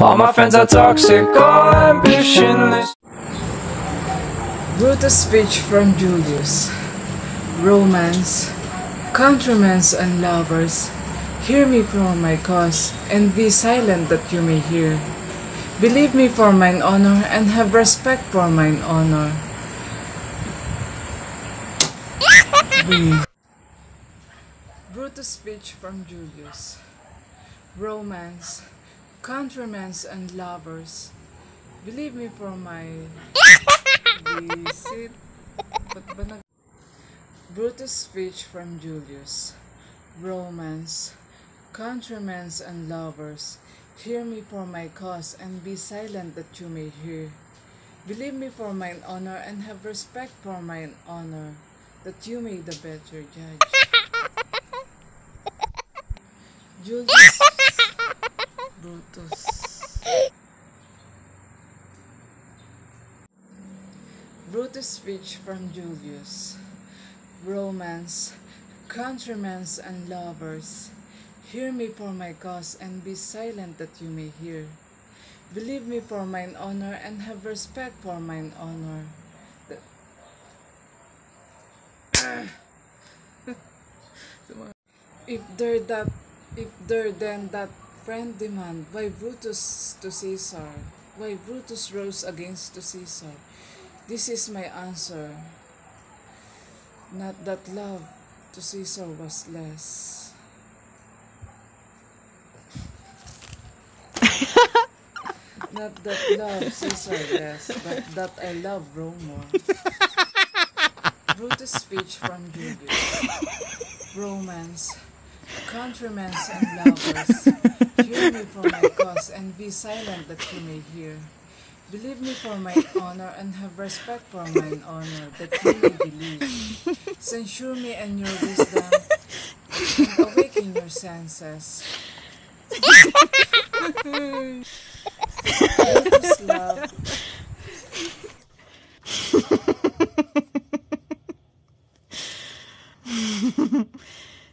All my friends are toxic, all ambitionless. Brutus speech from Julius. Romans, countrymen and lovers, hear me for my cause, and be silent that you may hear. Believe me for mine honor, and have respect for mine honor. Breathe. Brutus speech from Julius. Romans, countrymen and lovers, believe me for my visit. Ba't ba nag- Brutus speech from Julius. Romans, countrymen and lovers, hear me for my cause and be silent that you may hear. Believe me for mine honor and have respect for mine honor, that you may the better judge. Julius Brutus. Brutus speech from Julius. Romans, countrymen and lovers, hear me for my cause and be silent that you may hear. Believe me for mine honor and have respect for mine honor. If there that if there then that friend demand why Brutus to Caesar why Brutus rose against to Caesar. This is my answer. Not that love to Caesar was less. Not that love Caesar less but that I love Rome more Brutus speech from Julius. Romans countrymen and lovers, hear me for my cause and be silent that you may hear. Believe me for my honor and have respect for mine honor that you may believe. Censure me and your wisdom and awaken your senses. Love